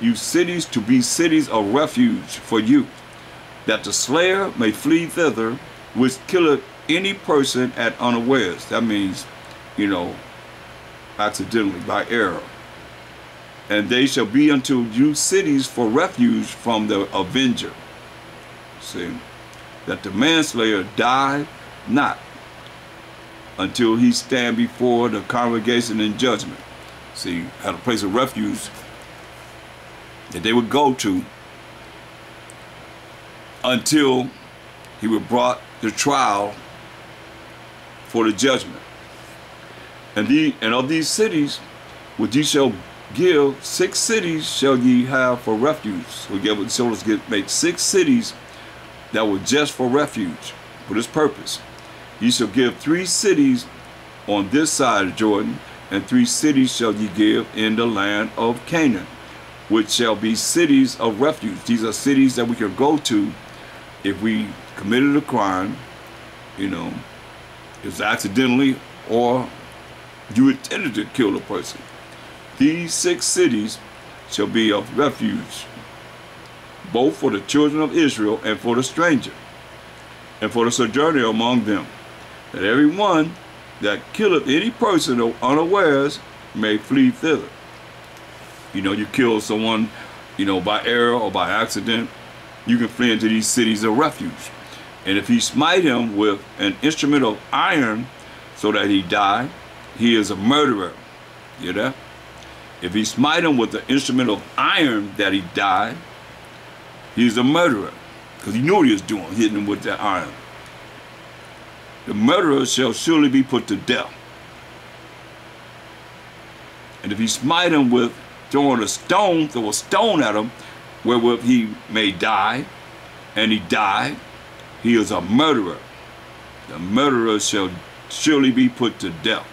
you cities to be cities of refuge for you, that the slayer may flee thither, which killeth any person at unawares. That means, you know, accidentally, by error. And they shall be unto you cities for refuge from the avenger. See, that the manslayer die not until he stand before the congregation in judgment. See, at a place of refuge that they would go to until he was brought to trial for the judgment. And the and of these cities which ye shall give, six cities shall ye have for refuge. So give so let's get make six cities that were just for refuge, for this purpose. Ye shall give three cities on this side of Jordan, and three cities shall ye give in the land of Canaan, which shall be cities of refuge. These are cities that we can go to if we committed a crime, you know, it's accidentally or you intended to kill a person. These six cities shall be of refuge, both for the children of Israel and for the stranger, and for the sojourner among them, that every one that killeth any person unawares may flee thither. You know, you kill someone, you know, by error or by accident, you can flee into these cities of refuge. And if he smite him with an instrument of iron so that he die, he is a murderer. You know? If he smite him with the instrument of iron that he died, he's a murderer. Because he knew what he was doing, hitting him with that iron. The murderer shall surely be put to death. And if he smite him with throwing a stone, throw a stone at him, wherewith he may die, and he died, he is a murderer. The murderer shall surely be put to death.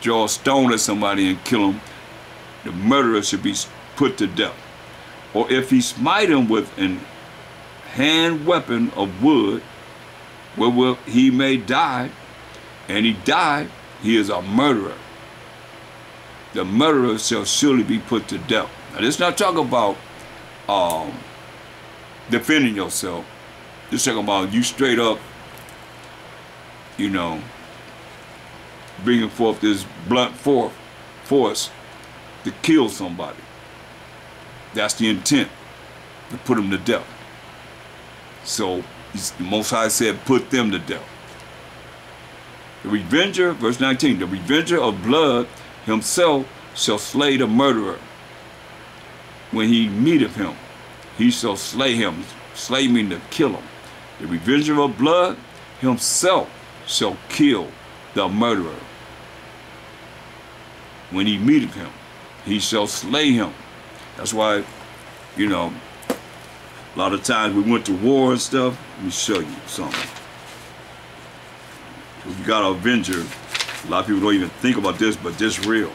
Draw a stone at somebody and kill him, the murderer should be put to death. Or if he smite him with an hand weapon of wood, wherewith he may die, and he died, he is a murderer. The murderer shall surely be put to death. Now, let's not talk about um, defending yourself. Just talking about you straight up, you know, bringing forth this blunt force, force to kill somebody. That's the intent, to put them to death. So the Most High said, put them to death. The revenger, verse 19, the revenger of blood himself shall slay the murderer when he meeteth him. He shall slay him. Slay mean to kill him. The revenger of blood himself shall kill the murderer. When he meeteth him, he shall slay him. That's why, you know, a lot of times we went to war and stuff. Let me show you something. You got an avenger. A lot of people don't even think about this, but this real.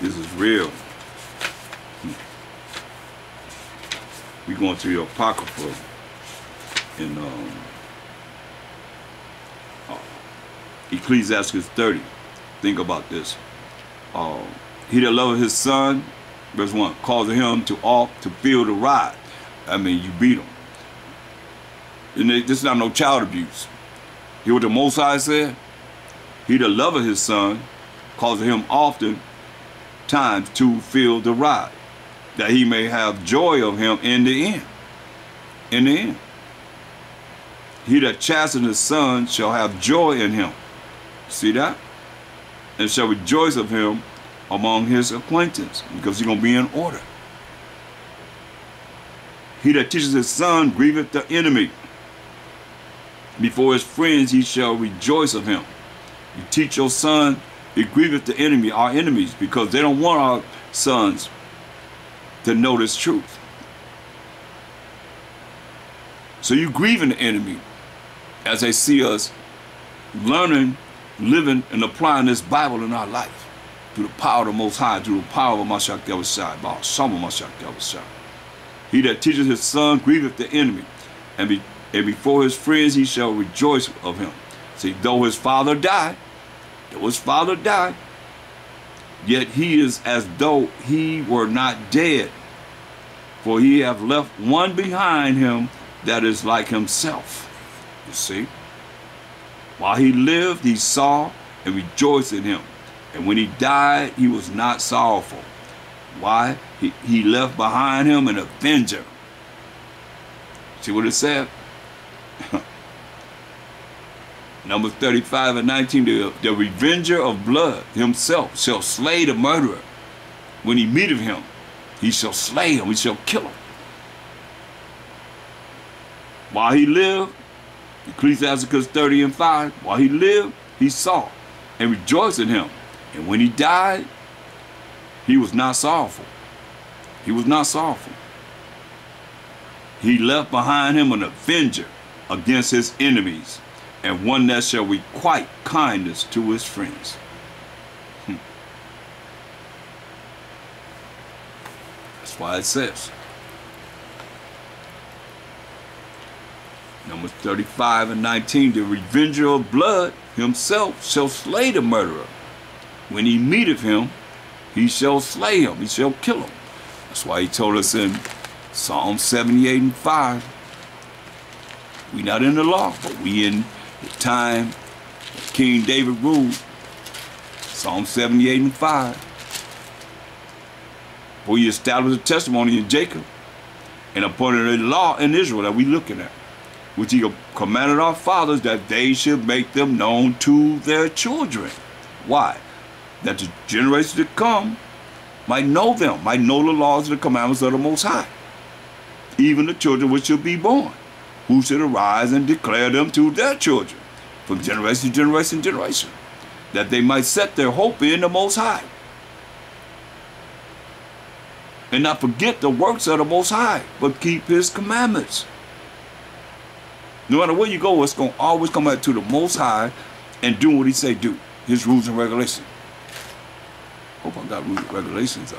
This is real. We going to the Apocrypha in um, uh, Ecclesiastes 30. Think about this. Uh, he that loveth his son, verse 1, causing him to off to feel the rod. I mean, you beat him. And they, this is not no child abuse. Hear what the Most High said? He that loveth his son, causing him often times to feel the rod, that he may have joy of him in the end. In the end. He that chasteneth his son shall have joy in him. See that? And shall rejoice of him among his acquaintance, because he's going to be in order. He that teaches his son grieveth the enemy. Before his friends he shall rejoice of him. You teach your son, it grieveth the enemy, our enemies, because they don't want our sons to know this truth. So you grieving the enemy as they see us learning, living, and applying this Bible in our life through the power of the Most High, through the power of Mashiach Yahushua, by some of Mashiach Yahushua. He that teaches his son grieveth the enemy, and, be, and before his friends he shall rejoice of him. See, though his father died, though his father died, Yet he is as though he were not dead. For he hath left one behind him that is like himself. You see? While he lived, he saw and rejoiced in him. And when he died, he was not sorrowful. Why? He, he left behind him an avenger. See what it said? Numbers 35 and 19, the, the revenger of blood himself shall slay the murderer. When he meeteth him, he shall slay him, he shall kill him. While he lived, Ecclesiasticus 30 and 5, while he lived, he saw and rejoiced in him. And when he died, he was not sorrowful. He was not sorrowful. He left behind him an avenger against his enemies, and one that shall requite kindness to his friends. Hmm. That's why it says. Numbers 35 and 19, the revenger of blood himself shall slay the murderer. When he meeteth him, he shall slay him, he shall kill him. That's why he told us in Psalm 78 and 5, we not in the law, but we in the time King David ruled. Psalm 78 and 5. For he established a testimony in Jacob and appointed a law in Israel that we looking at, which he commanded our fathers that they should make them known to their children. Why? That the generations to come might know them, might know the laws and the commandments of the Most High. Even the children which should be born, who should arise and declare them to their children, from generation to generation to generation, that they might set their hope in the Most High. And not forget the works of the Most High, but keep His commandments. No matter where you go, it's going to always come back to the Most High and doing what He say do, His rules and regulations. Hope I got rules and regulations up.